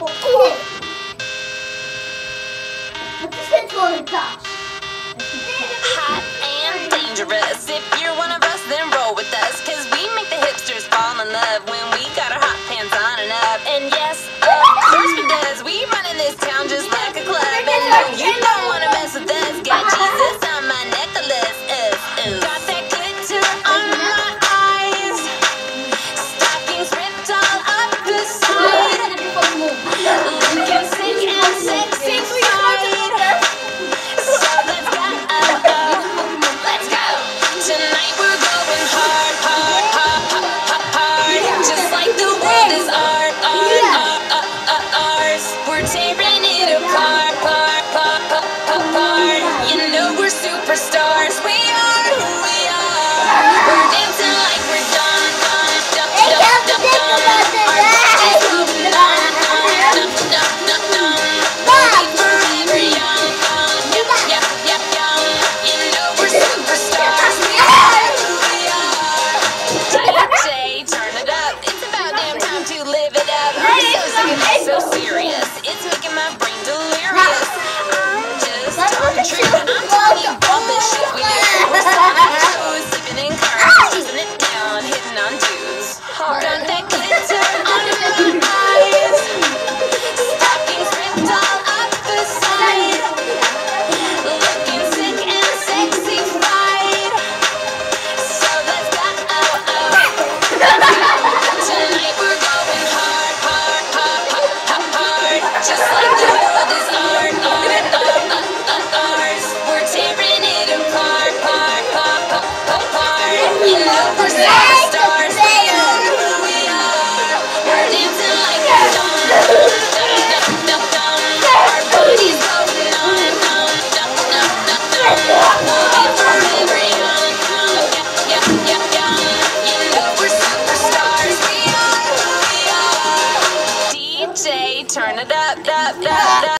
Albo. Hot and dangerous if you're one of 아 live it up. Her music is so serious. It's making my brain delirious. I'm just on turn it up, up, up, up.